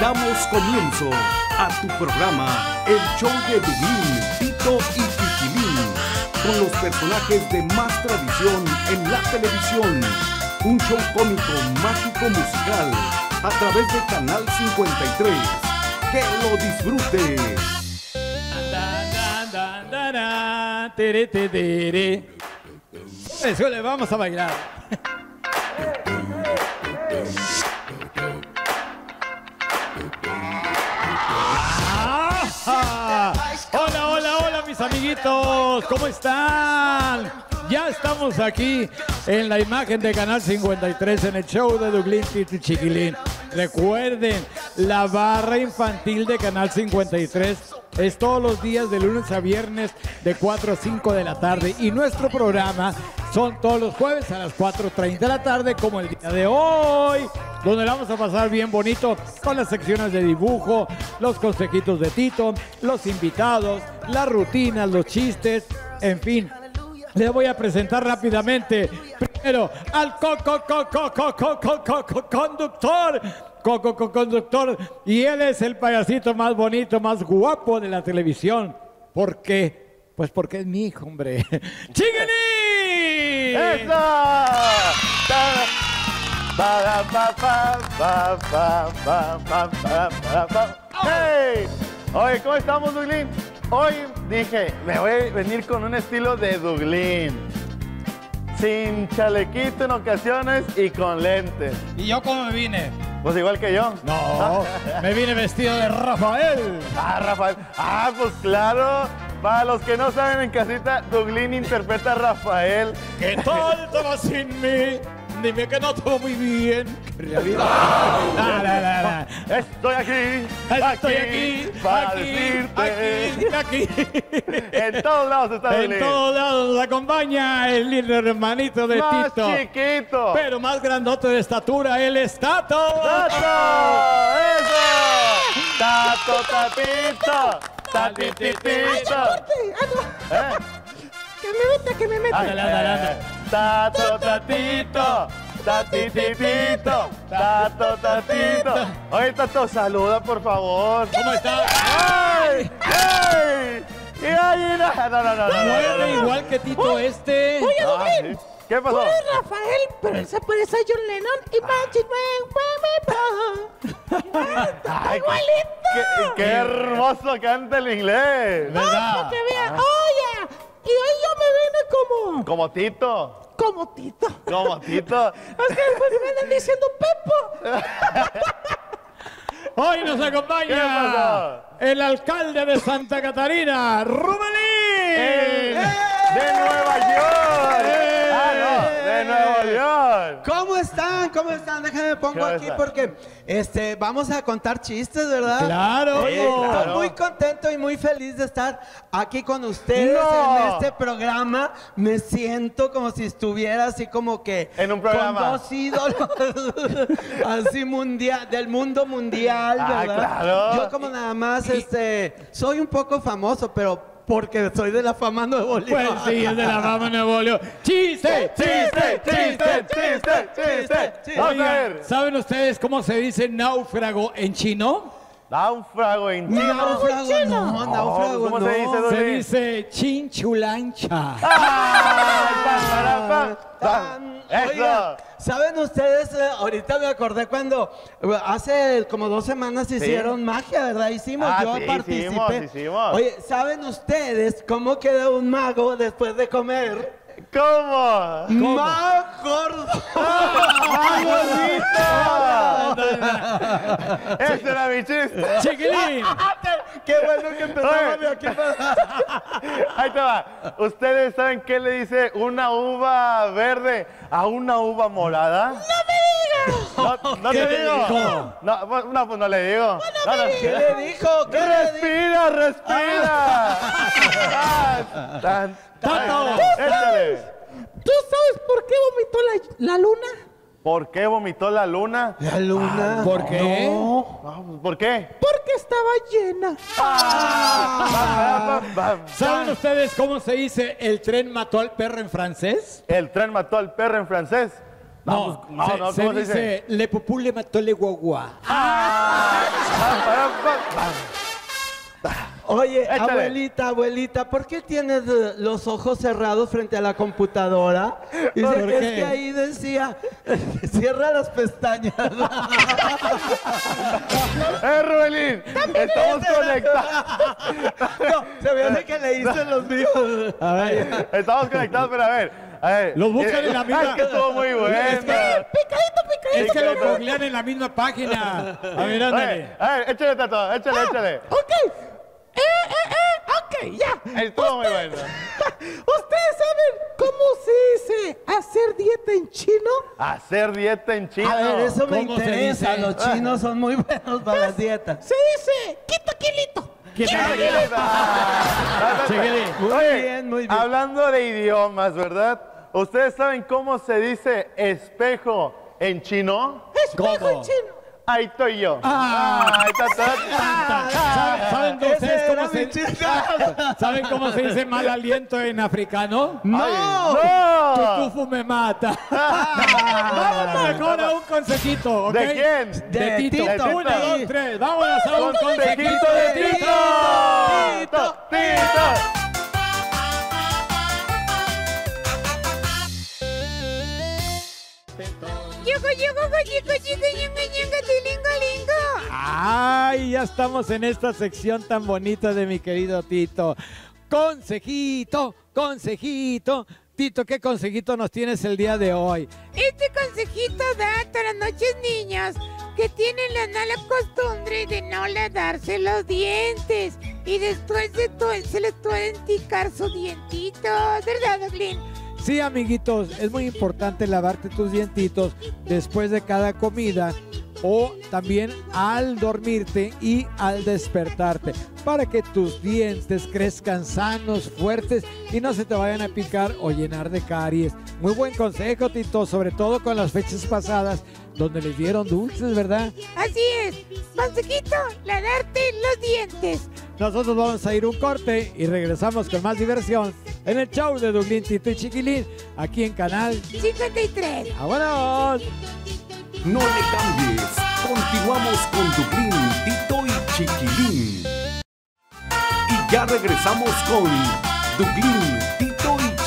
Damos comienzo a tu programa, el show de Dublín, Tito y Piquilín, con los personajes de más tradición en la televisión. Un show cómico, mágico, musical, a través de Canal 53. ¡Que lo disfrutes! Eso le vamos a bailar. Hola, hola, hola mis amiguitos, ¿cómo están? Ya estamos aquí en la imagen de Canal 53 en el show de Dublín Titi Chiquilín. Recuerden, la barra infantil de Canal 53 es todos los días de lunes a viernes de 4 a 5 de la tarde y nuestro programa son todos los jueves a las 4.30 de la tarde como el día de hoy, donde la vamos a pasar bien bonito con las secciones de dibujo, los consejitos de Tito, los invitados, las rutinas, los chistes, en fin. Les voy a presentar rápidamente primero al co co co co co co co co co conductor co co conductor y él es el payasito más bonito, más guapo de la televisión. ¿Por qué? Pues porque es mi hijo, hombre. ¡Chiguení! ¡Hey! Oye, ¿cómo estamos, Duglín? Hoy dije, me voy a venir con un estilo de Duglín. Sin chalequito en ocasiones y con lentes. Y yo como vine. Pues igual que yo. No, me vine vestido de Rafael. Ah, Rafael. Ah, pues claro. Para los que no saben en casita, Duglín interpreta a Rafael. ¿Qué tal mí? Dime que no todo muy bien. ¿Qué realidad? La, la, la, la. Estoy aquí, Estoy aquí, para aquí, decirte. aquí, aquí. En todos lados está En todos lados nos acompaña el hermanito de Más Tito. chiquito. Pero más grandote de estatura, el estato. ¡Tato! ¡Eso! ¡Tato, tatito! ¡Tatititito! ¿Eh? Que me meta, que me meta. Ándale, ándale, ándale. ¡Tato, tatito! ¡Tatititito! ¡Tato, tatito! Oye, Tato, saluda, por favor. ¿Cómo está? ¡Ay! ¡Ay! ¡Y ahí no! No, no, no. igual que Tito este. Oye, Dublín. ¿Qué pasó? eres Rafael, pero él se parece a John Lennon. Imagine we Ay, ¡Igualito! qué, hermoso canta el inglés. ¿Verdad? Para que vea. Oye, y hoy yo me vine como... Como Tito. Como Tito. Como Tito. Es que después me andan diciendo Pepo. Hoy nos ¿Qué acompaña el alcalde de Santa Catarina, Rubelín. ¡Eh! ¡De Nueva York! ¡Eh! ¡Ah, no! ¡De Nueva York! ¿Cómo están? ¿Cómo están? Déjame pongo ¿Qué aquí porque este vamos a contar chistes, ¿verdad? Claro. Sí, Estoy muy contento y muy feliz de estar aquí con ustedes No. en este programa. Me siento como si estuviera así como que En un programa. con dos ídolos así mundial del mundo mundial, Ah, ¿verdad? claro. Yo como nada más este soy un poco famoso, pero porque soy de la fama Nuevo León. Pues sí, es de la fama Nuevo León. ¡Chiste! ¡Chiste! ¡Chiste! ¡Chiste! ¡Chiste! Oigan, ver. ¿saben ustedes cómo se dice náufrago en chino? Náufrago en. Náufrago, no, náufrago, ¿cómo no. se dice, Se Dolly? dice chinchulancha. ¡Ay, pam, para, pam, pam! ¡Eso! Oiga, ¿saben ustedes? eh, ahorita me acordé cuando eh, hace como dos semanas hicieron magia, ¿verdad? Hicimos, Ah, yo sí, participé. hicimos, hicimos. Oye, ¿saben ustedes cómo queda un mago después de comer? ¿Cómo? ¡Más gordo! ¡Ah, bonito! ¡Ese era mi chiste! ¡Chiquilín! ¡Qué bueno que empezamos Oye. de aquí! Ahí te va. ¿Ustedes saben qué le dice una uva verde a una uva morada? ¡No me digas! No, no ¿Qué te le digo. dijo? No, pues, no, pues no le digo. No, no. ¿Qué le dijo? ¿Qué le dijo? ¡Respira, respira! Ah, tan, Tato. ¿Tú sabes por qué vomitó la, la luna? ¿Por qué vomitó la luna? La luna. ¿Por qué? Ah, pues, ¿Por qué? Porque estaba llena. Ah. ¿Saben ustedes cómo se dice el tren mató al perro en francés? ¿El tren mató al perro en francés? No, no, se, no, se ¿cómo se dice dice? le popule mató le guagua. Ah, Oye, Échale. abuelita, abuelita, ¿por qué tienes eh, los ojos cerrados frente a la computadora? Dice, ¿Por es qué? que ahí decía, cierra las pestañas. ¡Eh, Rubelín! Estamos conectados. no, se me hace que le hice los míos. A ver. Estamos conectados, pero a ver. A ver. Los buscan Eh, en la misma- Es que estuvo muy bueno. Es que- Picadito, picadito. Es que lo googlean en la misma página. A ver, ándale. a ver, échale, Tato, échale, échale. Ok. Eh, eh, eh. Ok, ya. Estuvo muy bueno. ¿Ustedes saben cómo se dice hacer dieta en chino? Hacer dieta en chino. A ver, eso me ¿Cómo se interesa. Los chinos son muy buenos para las dietas. Se dice quito kilito. Muy bien, muy bien. Hablando de idiomas, ¿verdad? ¿Ustedes saben cómo se dice espejo en chino? Espejo en chino. Ahí estoy yo. Ah. Ahí está, está. ¿Saben, era cómo se chiste. ¿Saben cómo se dice mal aliento en africano? ¡No! Tu ¡No! tufu me mata. Vamos mejor a un consejito, ¿ok? ¿De quién? De, De Tito. Tito. Uno, dos, tres. Vámonos a un consejito de Tito. ¡Tito! ¡Tito! Ay, ya estamos en esta sección tan bonita de mi querido Tito. Consejito, consejito. Tito, ¿qué consejito nos tienes el día de hoy? Este consejito da para noches niños que tienen la mala costumbre de no lavarse los dientes y después de todo se les pueden picar sus dientitos, ¿verdad, Doglin? Sí, amiguitos, es muy importante lavarte tus dientitos después de cada comida o también al dormirte y al despertarte para que tus dientes crezcan sanos, fuertes y no se te vayan a picar o llenar de caries. Muy buen consejo, Tito, sobre todo con las fechas pasadas donde les dieron dulces, ¿verdad? Así es, consejito, lavarte los dientes. Nosotros vamos a ir un corte y regresamos con más diversión en el show de Dublín, Tito y Chiquilín, aquí en Canal 53. ¡Vámonos! No le cambies. Continuamos con Dublín, Tito y Chiquilín. Y ya regresamos con Dublín,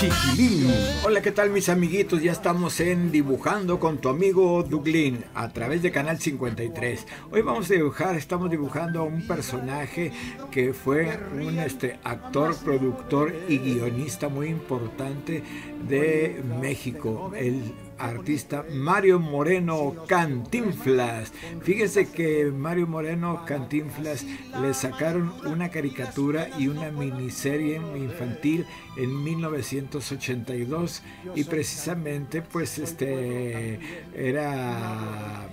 Chiquilín. Hola, ¿qué tal mis amiguitos? Ya estamos en Dibujando con tu amigo Duglín a través de Canal 53. Hoy vamos a dibujar, estamos dibujando a un personaje que fue un este, actor, productor y guionista muy importante de México, el artista Mario Moreno Cantinflas. Fíjese que Mario Moreno Cantinflas le sacaron una caricatura y una miniserie infantil en 1982 y precisamente pues este era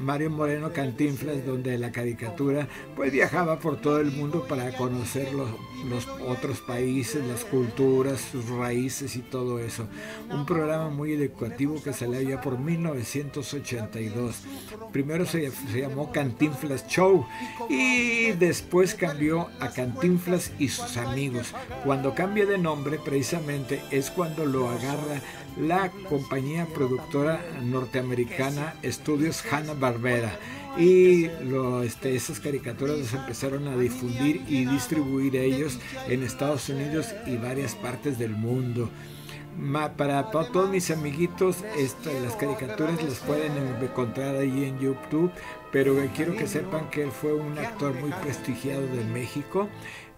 Mario Moreno Cantinflas donde la caricatura pues viajaba por todo el mundo para conocer los, los otros países, las culturas, sus raíces y todo eso. Un programa muy educativo que salió ya por 1982. Primero se, se llamó Cantinflas Show y después cambió a Cantinflas y sus amigos. Cuando cambia de nombre precisamente es cuando lo agarra la compañía productora norteamericana Estudios Hanna Barbera y lo, este, esas caricaturas las empezaron a difundir y distribuir ellos en Estados Unidos y varias partes del mundo. Ma- para, para todos mis amiguitos, esta- las caricaturas las pueden encontrar ahí en YouTube, pero quiero que sepan que él fue un actor muy prestigiado de México,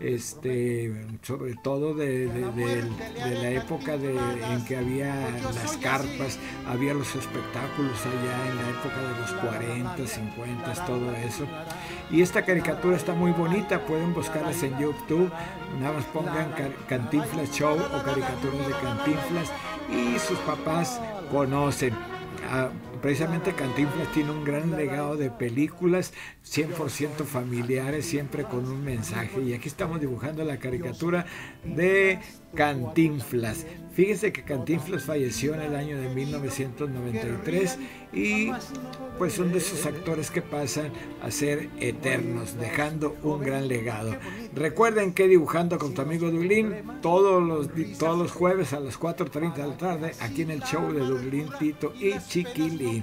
este, sobre todo de, de- la época de, en que había las carpas, había los espectáculos allá en la época los 40, 50, todo eso. Y esta caricatura está muy bonita, pueden buscarlas en YouTube, nada más pongan Cantinflas Show o caricaturas de Cantinflas y sus papás conocen. Ah, precisamente Cantinflas tiene un gran legado de películas 100% familiares, siempre con un mensaje. Y aquí estamos dibujando la caricatura de Cantinflas. Fíjese que Cantinflas falleció en el año de 1993 y pues son de esos actores que pasan a ser eternos, dejando un gran legado. Recuerden que dibujando con tu amigo Dublín todos los, todos los jueves a las 4.30 de la tarde aquí en el show de Dublín, Tito y Chiquilín.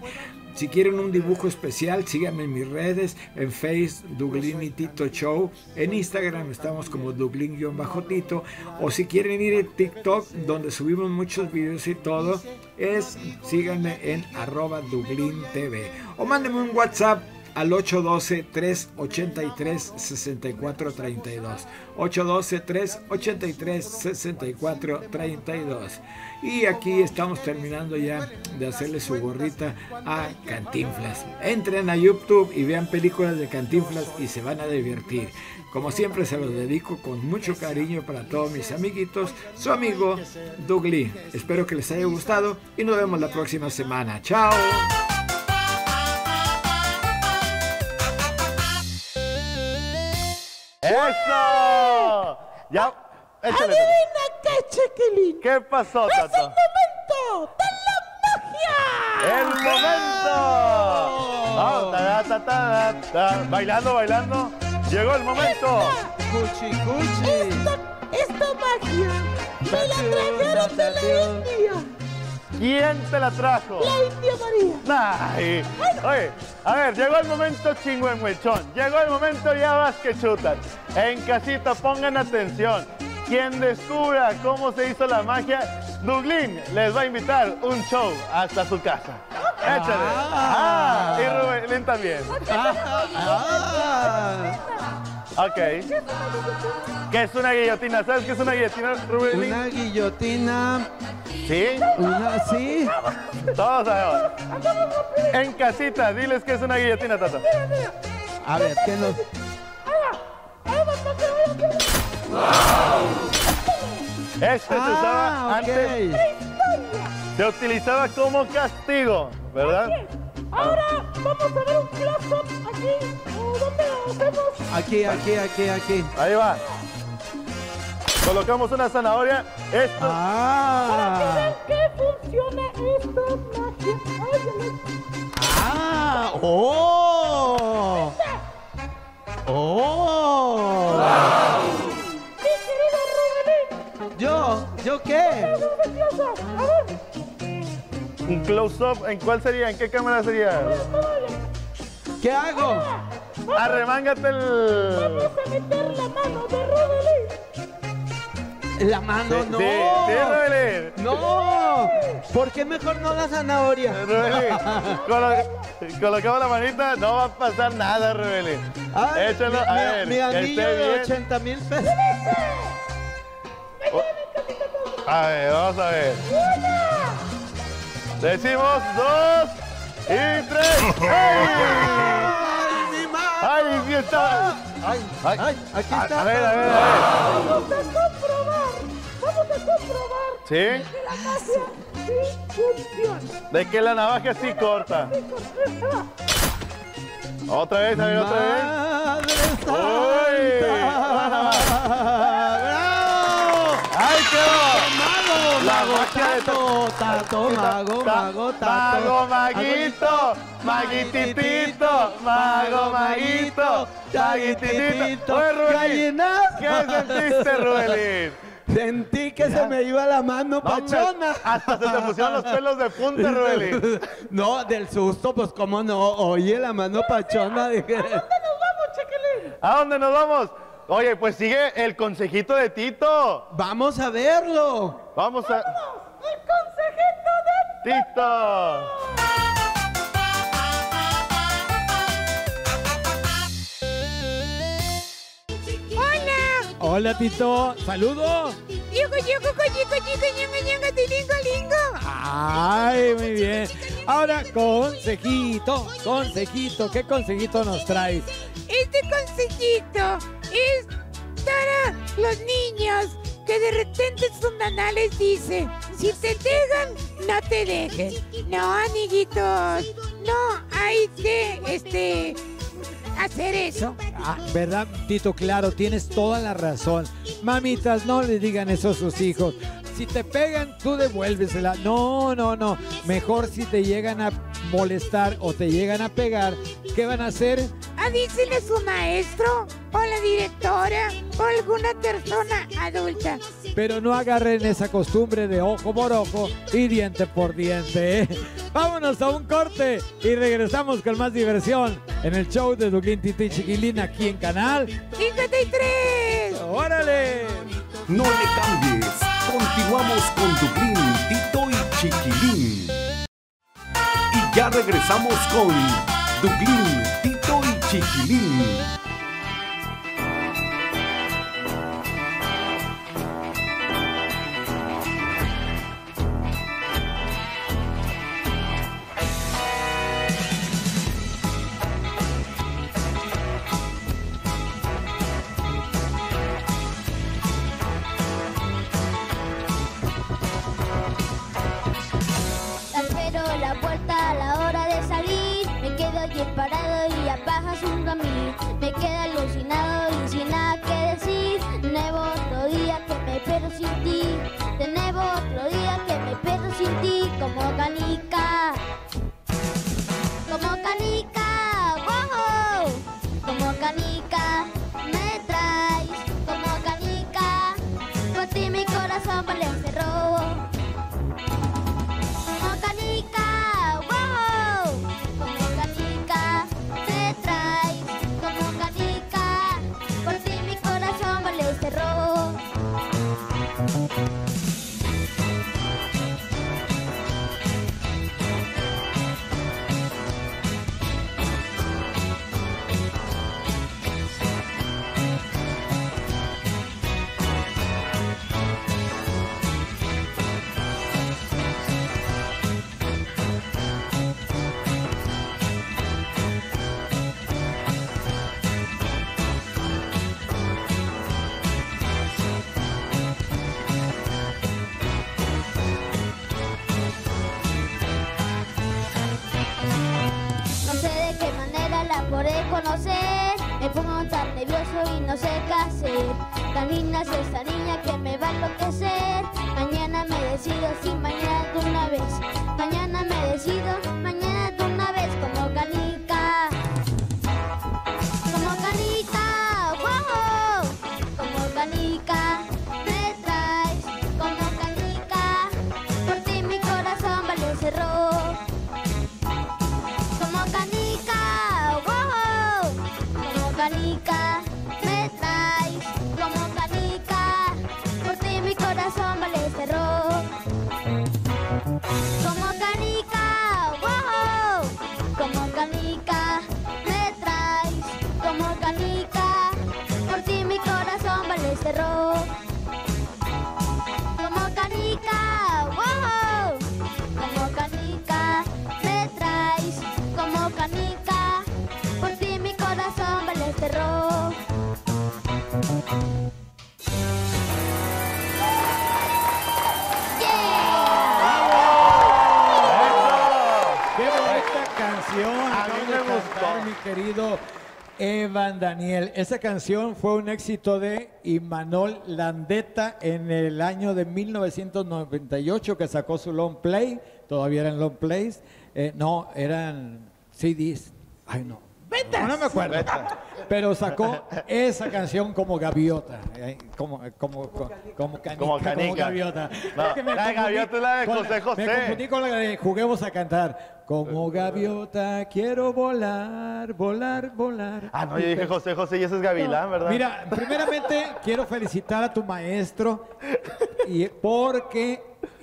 Si quieren un dibujo especial, síganme en mis redes, en Face, Duglin y Tito Show. En Instagram estamos como Duglin-Tito. O si quieren ir a TikTok, donde subimos muchos videos y todo, es síganme en arroba Duglin TV. O mándenme un WhatsApp al 812-383-6432. 812-383-6432. Y aquí estamos terminando ya de hacerle su gorrita a Cantinflas. Entren a YouTube y vean películas de Cantinflas y se van a divertir. Como siempre se los dedico con mucho cariño para todos mis amiguitos, su amigo Dougly. Espero que les haya gustado y nos vemos la próxima semana. ¡Chao! ¡Eso! Ya, échale. Qué, chiquilín. ¿Qué pasó, Es el Tato? momento de la magia. ¡El momento! Vamos, ta, ta, ta, ta, ta. Bailando, bailando. Llegó el momento. Cuchi, cuchi. Esta, esta magia me la trajeron de la India. ¿Quién te la trajo? La India María. Ay. Oye, a ver, llegó el momento chingüengüechón. Llegó el momento ya vas que chutas. En casita pongan atención. Quien descubra cómo se hizo la magia, Dublín les va a invitar un show hasta su casa. Échale. Ah, y Rubén también. Ah, Ok. ¿Qué es una guillotina? ¿Sabes qué es una guillotina, Rubén? una guillotina. ¿Sí? Una, sí. Todos sabemos. En casita, diles qué es una guillotina, Tata. A ver, ¿qué nos.? Este se usaba Ah, antes, se utilizaba como castigo, ¿verdad? Ahora vamos a ver un close-up aquí. ¿O ¿Dónde lo hacemos? Aquí, aquí, aquí, aquí. Ahí va. Colocamos una zanahoria. Esto. Ah. ¿Qué funciona esta magia? Ah. Oh. Oh. Yo, ¿yo qué? Un close-up. ¿En cuál sería? ¿En qué cámara sería? ¿Qué hago? Arremángate el. vamos a meter la mano de Rubelín. La mano, Sí, no. sí, sí. No. ¿Por qué mejor no la zanahoria? Rubelín. Colo- colocamos la manita. No va a pasar nada. Ay, Échalo. mi- A mi- ver, Mi que anillo de bien. 80 mil pesos. A ver, vamos a ver. Decimos dos y tres. ¡Ay! ¡Ay, mi madre! ¡Ay, sí está! ¡Ay, Ay. ay! Aquí está. a ver, a ver, a Vamos a comprobar. Vamos a comprobar ver. ¿Sí? que la magia sí funciona. De que la navaja sí corta. Otra vez, a ver, otra vez. ¡Madre Uy. santa! ¡Bravo! ¡Ay, quedó! ¡Mago, mago, tato, tato, mago, mago, tato! Mago, maguito, maguititito, mago, maguito, maguititito. Oye, Rubelín. ¿qué sentiste, Rubelín? Sentí que se me iba la mano No, pachona. Hasta se te pusieron los pelos de punta, Rubelín. No, del susto, pues cómo no. Oye, la mano pachona. Dije. ¿A dónde nos vamos? Oye, pues sigue el consejito de Tito. Vamos a verlo. Vamos a... El consejito de Tito. Hola. Hola, Tito. Saludos. Ay, muy bien. Ahora, consejito, consejito. ¿Qué consejito nos traes? Este consejito es para los niños que de repente sus nanales dice, si te dejan, no te dejes. No, amiguitos, no hay que este hacer eso. Ah, ¿verdad, Tito? Claro, tienes toda la razón. Mamitas, no le digan eso a sus hijos. Si te pegan, tú devuélvesela. No, no, no. Mejor si te llegan a molestar o te llegan a pegar, ¿qué van a hacer? A dísele su maestro o la directora o alguna persona adulta. Pero no agarren esa costumbre de ojo por ojo y diente por diente. ¿eh? Vámonos a un corte y regresamos con más diversión en el show de Dublín Tito y Chiquilín aquí en Canal 53. ¡Órale! No le cambies. Continuamos con Dublín, Tito y Chiquilín. Y ya regresamos con Dublín, Tito y Chiquilín. Podré conocer. Me pongo tan nervioso y no sé qué hacer. Linda es esta niña que me va a enloquecer. Mañana me decido, sí, mañana de una vez. Mañana me decido, mañana como querido Evan Daniel. Esa canción fue un éxito de Imanol Landeta en el año de 1998 que sacó su long play. Todavía eran long plays. Eh, no, eran CDs. Ay, no. No, no me acuerdo. Pero sacó esa canción como gaviota. eh, Como, como, como, como canica. Como canica. gaviota. No, Es que me la gaviota es la de José José. Me confundí con la de Juguemos a cantar. Como gaviota quiero volar, volar, volar. Ah, no, yo dije José José y ese es Gavilán, ¿verdad? Mira, primeramente quiero felicitar a tu maestro y porque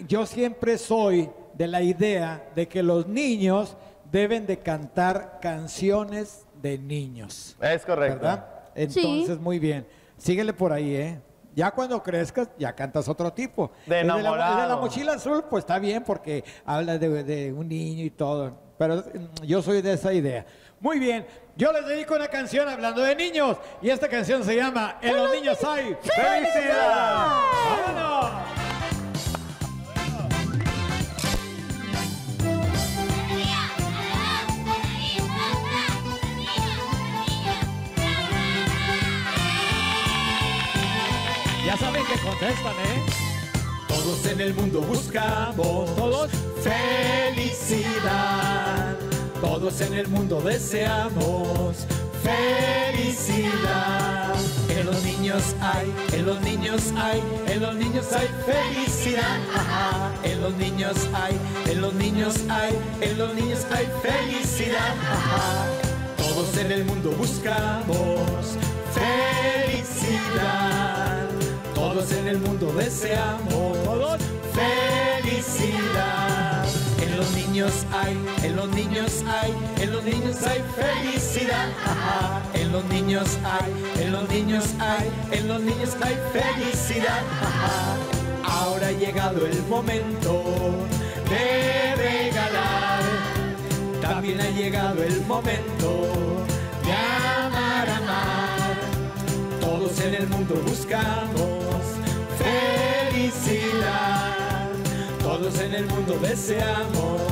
yo siempre soy de la idea de que los niños deben de cantar canciones de niños. Es correcto. ¿Verdad? Entonces, muy bien. Síguele por ahí, ¿eh? Ya cuando crezcas, ya cantas otro tipo. De El la- el de la, enamorado. mochila azul, pues está bien porque habla de, de un niño y todo. Pero mm, yo soy de esa idea. Muy bien. Yo les dedico una canción hablando de niños. Y esta canción se llama En los niños hay felicidad. ¡Vámonos! Ya saben que contestan, ¿eh? Todos en el mundo buscamos Todos. felicidad. Todos en el mundo deseamos felicidad. En los niños hay, en los niños hay, en los niños hay felicidad. Ajá. En los niños hay, en los niños hay, en los niños hay felicidad. Ajá. Todos en el mundo buscamos felicidad. Deseamos felicidad. En los niños hay, en los niños hay, en los niños hay felicidad. En los niños hay, en los niños hay, en los niños hay felicidad. Ahora ha llegado el momento de regalar. También ha llegado el momento de amar, amar. Todos en el mundo buscamos felicidad. Todos en el mundo deseamos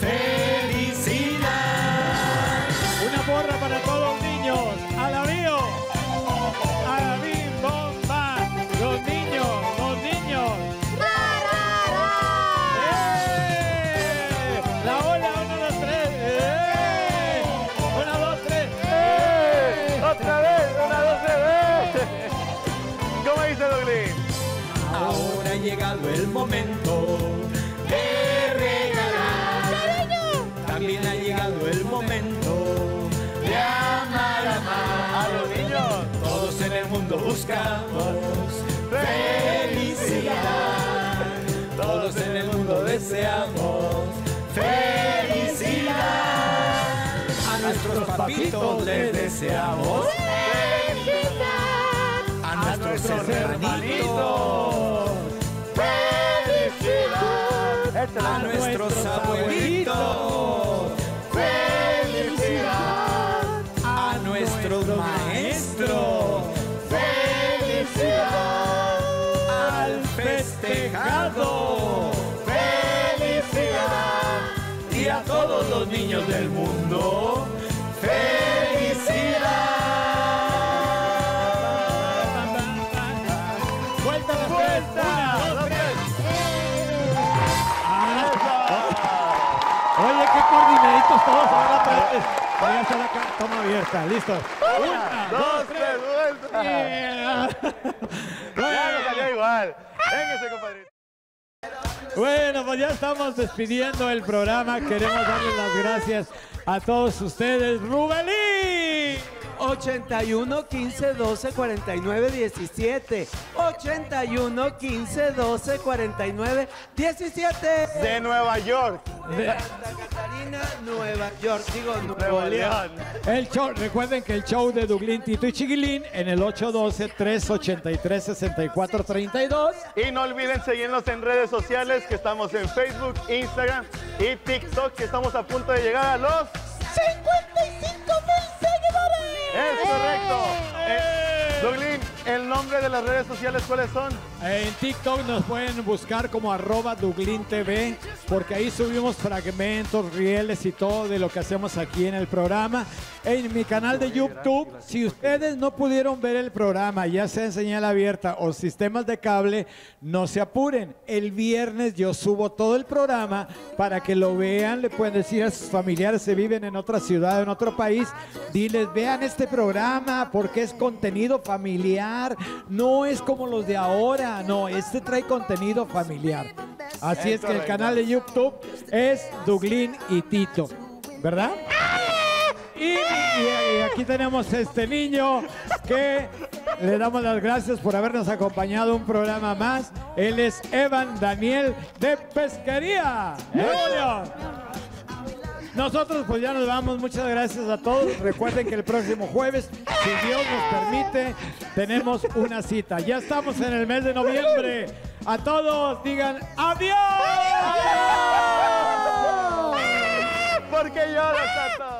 felicidad. Una porra para papitos les deseamos a nuestros hermanitos, felicidad. a nuestros toma abierta, listo. Una, Dos, tres, vuelta. Yeah. Ya no salió igual. Véngase, compadrito. Bueno, pues ya estamos despidiendo el programa. Queremos darles las gracias a todos ustedes. ¡Rubelí! 81 15 12 49 17. 81 15 12 49 17. De Nueva York. De- Santa Catarina, Nueva York. Digo, Nuevo Nuevo León. El show, recuerden que el show de Duglín, Tito y Chiquilín en el 812-383-6432. Y no olviden seguirnos en redes sociales que estamos en Facebook, Instagram y TikTok que estamos a punto de llegar a los 55 mil seguidores. Es correcto. Eh, Dublín, el nombre de las redes sociales, ¿cuáles son? En TikTok nos pueden buscar como arroba Duglín TV, porque ahí subimos fragmentos, rieles y todo de lo que hacemos aquí en el programa. En mi canal de YouTube, si ustedes no pudieron ver el programa, ya sea en señal abierta o sistemas de cable, no se apuren. El viernes yo subo todo el programa para que lo vean, le pueden decir a sus familiares si viven en otra ciudad, en otro país, diles, vean este programa porque es contenido familiar, no es como los de ahora, no, este trae contenido familiar. Así es que el canal de YouTube es Duglín y Tito, ¿verdad? Y, y- y aquí tenemos este niño que le damos las gracias por habernos acompañado un programa más. Él es Evan Daniel de Pesquería. León. Nosotros pues ya nos vamos, muchas gracias a todos. Recuerden que el próximo jueves, si Dios nos permite, tenemos una cita. Ya estamos en el mes de noviembre. A todos digan adiós. Porque lloras, Tato.